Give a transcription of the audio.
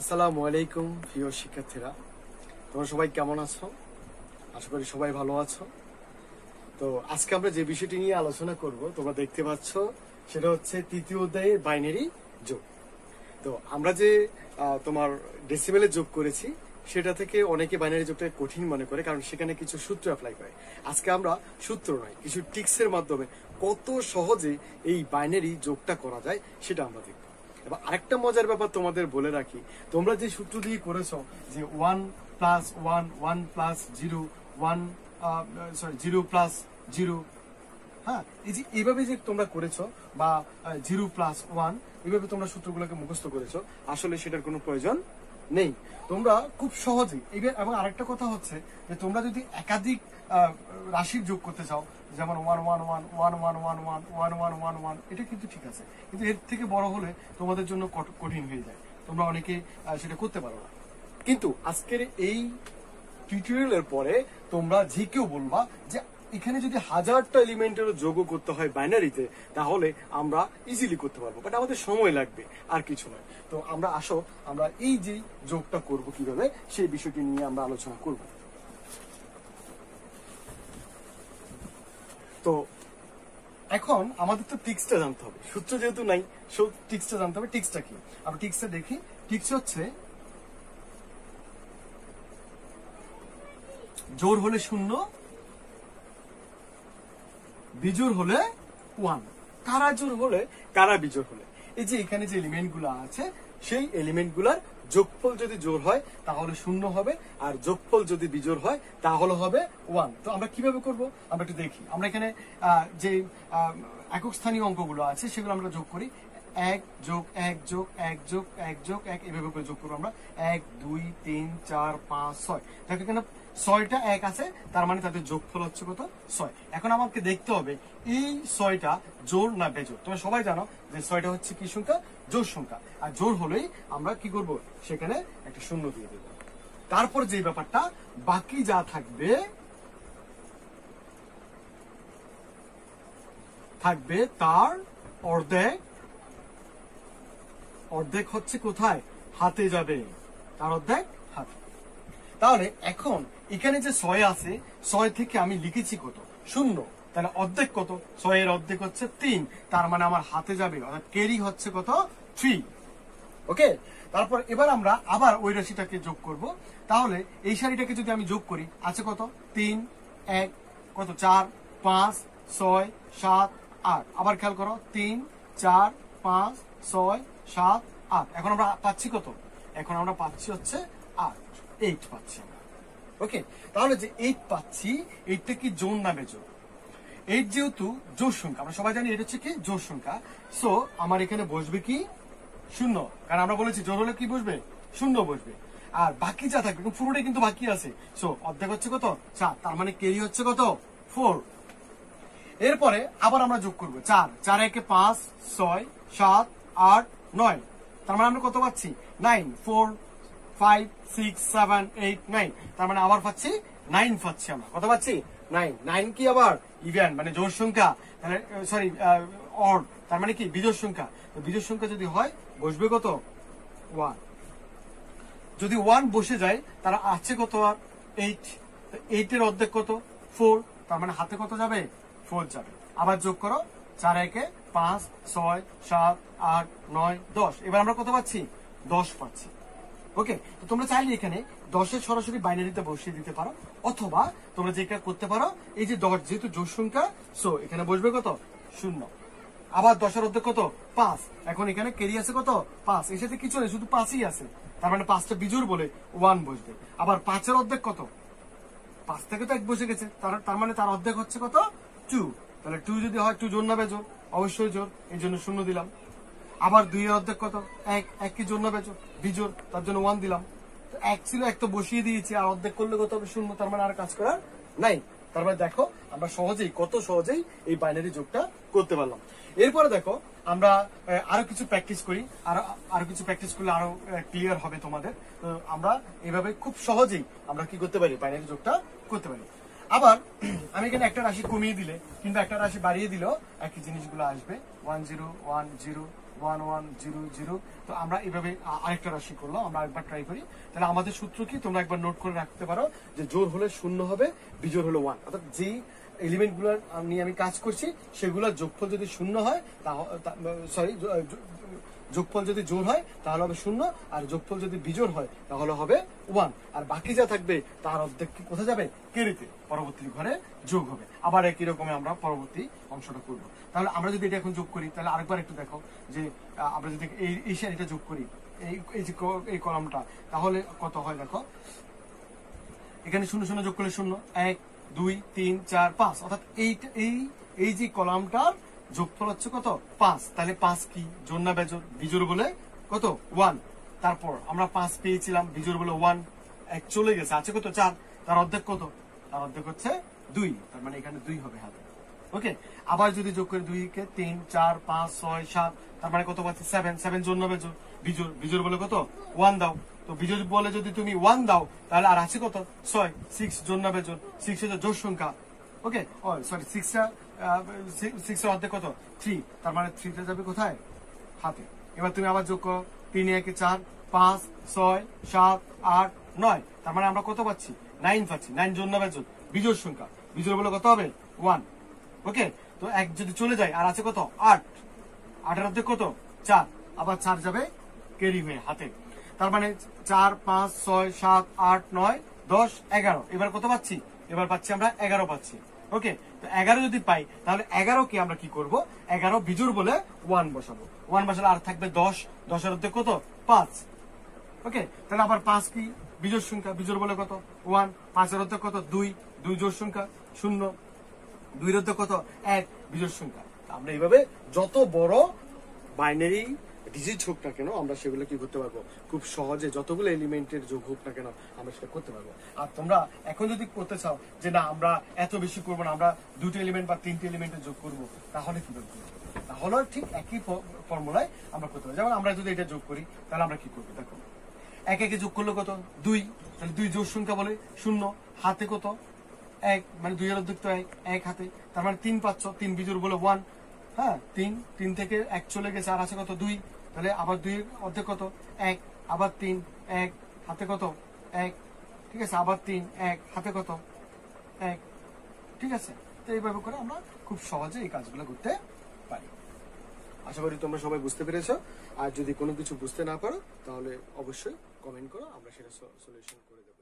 আসসালামু আলাইকুম, প্রিয় শিক্ষার্থীরা। তোমরা সবাই কেমন আছো? আশা করি সবাই ভালো আছো। তো আজকে আমরা যে বিষয়টি নিয়ে আলোচনা করব, তোমরা দেখতে পাচ্ছ, সেটা হচ্ছে তৃতীয় অধ্যায়ের বাইনারি যোগ। তো আমরা যে তোমার ডেসিমেলে যোগ করেছি, সেটা থেকে অনেকে বাইনারি যোগটা কঠিন মনে করে, কারণ সেখানে কিছু সূত্র অ্যাপ্লাই করে। আজকে আমরা সূত্র নয়, কিছু টিক্সের মাধ্যমে কত সহজে এই বাইনারি যোগটা করা যায়, সেটা আমরা দেখব। এবার আরেকটা মজার ব্যাপার তোমাদের বলে রাখি। তোমরা যে সূত্র দিয়ে করেছ যে one plus one one plus zero one sorry zero plus zero হ্যাঁ এই যে এইভাবে যে তোমরা করেছ বা জিরো প্লাস ওয়ান এইভাবে তোমরা সূত্রগুলোকে মুখস্থ করেছ, আসলে সেটার কোনো প্রয়োজন নেই তোমরা খুব এইবার এবং আরেকটা কথা হচ্ছে যে তোমরা যদি একাধিক রাশির যোগ করতে চাও যেমন one one one one one one one one one one one এটা কিন্তু ঠিক আছে কিন্তু এর থেকে বড় হলে তোমাদের জন্য কঠ- কঠিন হয়ে যায় তোমরা অনেকে সেটা করতে পারো না কিন্তু আজকের এই টিউটোরিয়ালের পরে তোমরা যে কেউ বলবা যে এখানে যদি হাজারটা এলিমেন্টেরও যোগ করতে হয় বাইনারিতে, তাহলে আমরা ইজিলি করতে পারব। বাট আমাদের সময় লাগবে, আর কিছু নয়। তো আমরা আসো, আমরা এই যে যোগটা করব কীভাবে, সেই বিষয়টি নিয়ে আমরা আলোচনা করব। তো এখন আমাদের তো টিক্সটা জানতে হবে। সূত্র যেহেতু নাই টিক্সটা জানতে হবে। টিক্সটা কি? আমরা টিক্সটা দেখি। টিক্স হচ্ছে, জোর হলে শূন্য বিজোর হলে ওয়ান কারা জোর হলে, কারা বিজোর হলে? এই যে এখানে যে এলিমেন্টগুলো আছে, সেই এলিমেন্টগুলার যোগফল যদি জোর হয়, তাহলে শূন্য হবে, আর যোগফল যদি বিজোর হয়, তাহলে হবে ওয়ান তো আমরা কীভাবে করব? আমরা একটু দেখি। আমরা এখানে যে একক স্থানীয় অঙ্কগুলো আছে, সেগুলো আমরা যোগ করি। এক যোগ এক যোগ এক যোগ এক যোগ এক, এভাবে করে যোগ করব আমরা। এক, দুই, তিন, চার, পাঁচ, ছয়। দেখো এখানে ছয়টা এক আছে, তার মানে তাদের যোগফল হচ্ছে কত? ছয়। এখন আমাকে দেখতে হবে, এই ছয়টা জোর না বেজোর তোমরা সবাই জানো যে ছয়টা হচ্ছে কি সংখ্যা? জোর সংখ্যা। আর জোর হলেই আমরা কি করব? সেখানে একটা শূন্য দিয়ে দেবো। তারপর যে ব্যাপারটা, বাকি যা থাকবে থাকবে তার অর্ধেক অর্ধেক হচ্ছে কোথায়? হাতে যাবে। তার অর্ধেক হাতে। তাহলে এখন এখানে যে ছয় আছে, ছয় থেকে আমি লিখেছি কত? শূন্য। তাহলে অর্ধেক কত? ছয়ের অর্ধেক হচ্ছে তিন। তার মানে আমার হাতে যাবে, অর্থাৎ কেরি হচ্ছে কত? থ্রি ওকে তারপর এবার আমরা আবার ওই রাশিটাকে যোগ করব। তাহলে এই শাড়িটাকে যদি আমি যোগ করি, আছে কত? তিন, এক, কত? চার, পাঁচ, ছয়, সাত, আট। আবার খেয়াল করো, তিন, চার, পাঁচ ছয়, সাত, আট। এখন আমরা পাচ্ছি কত? এখন আমরা পাচ্ছি হচ্ছে আট। এইট পাচ্ছি আমরা। ওকে তাহলে যে এইট পাচ্ছি এইটটা কি জোন না বেজোর এইট যেহেতু জোর সংখ্যা, আমরা সবাই জানি এটা হচ্ছে কি জোর সংখ্যা। সো আমার এখানে বসবে কি? শূন্য। কারণ আমরা বলেছি জোর হলে কি বসবে? শূন্য বসবে। আর বাকি যা থাকবে পুরোটাই কিন্তু বাকি আছে। সো অর্ধেক হচ্ছে কত? চার। তার মানে কেরি হচ্ছে কত? ফোর এরপরে আবার আমরা যোগ করব। চার। চার একে পাঁচ, ছয়, সাত আট নয়। তার মানে আমরা কত পাচ্ছি? Nine four five six seven eight nine তার মানে আবার পাচ্ছি নাইন পাচ্ছি আমরা। কত পাচ্ছি? নাইন নাইন কি আবার? ইভেন মানে জোর সংখ্যা। তাহলে সরি অড তার মানে কি? বিজোর সংখ্যা। তো বিজোর সংখ্যা যদি হয়, বসবে কত? ওয়ান যদি ওয়ান বসে যায়, তারা আছে কত? আর এইট এইটের অর্ধেক কত? ফোর তার মানে হাতে কত যাবে? ফোর যাবে। আবার যোগ করো, চার একে পাঁচ, ছয়, সাত, আট, নয়, দশ। এবার আমরা কত পাচ্ছি? দশ পাচ্ছি। ওকে তোমরা চাইলে এখানে দশের সরাসরি বাইনারিতে বসিয়ে দিতে পারো, অথবা তোমরা যেটা করতে পারো, এই যে দশ, যেহেতু জোর সংখ্যা সো এখানে বসবে কত? শূন্য। আবার দশের অর্ধেক কত? পাঁচ। এখন এখানে কেরি আছে কত? পাঁচ। এর সাথে কিছু নেই, শুধু পাঁচই আছে। তার মানে পাঁচটা বিজুর বলে ওয়ান বসবে। আবার পাঁচের অর্ধেক কত? পাঁচ থেকে তো এক বসে গেছে। তার তার মানে তার অর্ধেক হচ্ছে কত? টু তাহলে টু যদি হয় টু জোর না বেজোর অবশ্যই জোর এই জন্য শূন্য দিলাম। আবার দুইয়ের অর্ধেক কত? এক এক কি জোর না বেজোর? তার জন্য ওয়ান দিলাম। তো এক ছিল, এক তো বসিয়ে দিয়েছি, আর অর্ধেক করলে কত হবে? শূন্য, তার মানে আর কাজ করার নাই। তার মানে দেখো, আমরা সহজেই, কত সহজেই এই বাইনারি যোগটা করতে পারলাম। এরপরে দেখো, আমরা আরও কিছু প্র্যাকটিস করি, আরও আরও কিছু প্র্যাকটিস করলে আরও ক্লিয়ার হবে তোমাদের। তো আমরা এভাবে খুব সহজেই আমরা কি করতে পারি? বাইনারি যোগটা করতে পারি। আবার, আমি এখানে একটা রাশি কমিয়ে দিলে, কিন্তু একটা রাশি বাড়িয়ে দিলেও একই জিনিসগুলো আসবে। One zero one zero one one zero zero তো আমরা এইভাবে আ- আরেকটা রাশি করলাম, আমরা একবার ট্রাই করি। তাহলে আমাদের সূত্র কি? তোমরা একবার নোট করে রাখতে পারো যে জোর হলে শূন্য হবে, বিজোর হলে ওয়ান অর্থাৎ যেই এলিমেন্টগুলো নিয়ে আমি কাজ করছি, সেগুলোর যোগফল যদি শূন্য হয় সরি যোগফল যদি জোর হয়, তাহলে হবে শূন্য, আর যোগফল যদি বিজোর হয়, তাহলে হবে ওয়ান। আর বাকি যা থাকবে, তার অর্ধেক কি কোথায় যাবে? কেরিতে। পরবর্তী ঘরে যোগ হবে। আবার একই রকমে আমরা পরবর্তী অংশটা করব। তাহলে আমরা যদি এটা এখন যোগ করি, তাহলে আরেকবার একটু দেখো যে আমরা যদি এই এই শ্রেণীটা যোগ করি, এই এই যে এই কলামটা, তাহলে কত হয় দেখো? এখানে শূন্য শূন্য যোগ করলে শূন্য। এক, দুই, তিন, চার, পাঁচ। অর্থাৎ এই এই যে কলামটার যোগফল হচ্ছে কত? পাঁচ। তাহলে পাঁচ কি? জোর না বেজোর বিজোর বলে কত? ওয়ান। তারপর আমরা পাঁচ পেয়েছিলাম। বিজোর বলে ওয়ান। এক চলে গেছে। আছে কত? চার। তার অর্ধেক কত? তার অর্ধেক হচ্ছে দুই। তার মানে এখানে দুই হবে হাতে। ওকে? আবার যদি যোগ করে দুই কে তিন, চার, পাঁচ, ছয়, সাত, তার মানে কত পাচ্ছি? সেভেন। সেভেন জোর না বেজোর বিজোর বিজোর বলে কত? ওয়ান দাও। তো বিজোর বলে যদি তুমি ওয়ান দাও, তাহলে আর আছে কত? ছয়। সিক্স জোর না বেজোর সিক্স হচ্ছে জোর সংখ্যা। ওকে সরি সিক্সটা সিক্স এর অর্ধেক কত? থ্রি তার মানে থ্রিটা যাবে কোথায়? হাতে। এবার তুমি আবার যোগ করো। তিন, একে চার, পাঁচ, ছয়, সাত, আট, নয়। তার মানে আমরা কত পাচ্ছি? নাইন পাচ্ছি। নাইন জোর না বেজোর বিজোর সংখ্যা। বিজোর বলে কত হবে? ওয়ান ওকে তো এক যদি চলে যায়, আর আছে কত? আট। আটের অর্ধেক কত? চার। আবার চার যাবে কেরি হয়ে হাতে। তার মানে চার, পাঁচ, ছয়, সাত, আট, নয়, দশ, এগারো। এবার কত পাচ্ছি? এবার পাচ্ছি আমরা এগারো পাচ্ছি। ওকে তো এগারো যদি পাই, তাহলে এগারো কে আমরা কি করব? এগারো বিজুর বলে ওয়ান বসাবো। ওয়ান বসালে আর থাকবে দশ। দশের অর্ধেক কত? পাঁচ। ওকে তাহলে আবার পাঁচ কি? বিজোর সংখ্যা বিজোর বলে কত? ওয়ান পাঁচের অর্ধেক কত? দুই। দুই জোর সংখ্যা, শূন্য। দুই রোধ কত? এক। বিজোড় সংখ্যা। আমরা এইভাবে যত বড় বাইনারি ডিজিট হোক না কেন, আমরা সেগুলো কি করতে পারব? খুব সহজে যতগুলো এলিমেন্টের যোগ হোক না কেন, আমরা সেটা করতে পারব। আর তোমরা এখন যদি করতে চাও যে না, আমরা এত বেশি করব না, আমরা দুটো এলিমেন্ট বা তিনটে এলিমেন্টের যোগ করব, তাহলে কি করব তাহলে ঠিক একই ফর্মুলায় আমরা করতে পারব। যেমন আমরা যদি এটা যোগ করি, তাহলে আমরা কি করব? দেখো, এক একে যোগ করলে কত? দুই। তাহলে দুই যোগ সংখ্যা বলে শূন্য। হাতে কত? এক। মানে দুই অর্ধেক তো এক এক হাতে। তার মানে তিন পাচ্ছ তিন বিজোর বলে ওয়ান হ্যাঁ তিন। তিন থেকে এক চলে গেছে, আর আছে কত? দুই। তাহলে আবার দুই অর্ধেক কত? এক, আবার তিন, এক, হাতে কত? এক, ঠিক আছে, আবার তিন, এক, হাতে কত? এক, ঠিক আছে? তো এইভাবে করে আমরা খুব সহজে এই কাজগুলো করতে পারি। আশা করি তোমরা সবাই বুঝতে পেরেছ। আর যদি কোনো কিছু বুঝতে না পারো, তাহলে অবশ্যই কমেন্ট করো, আমরা সেটা সলিউশন করে দেবো।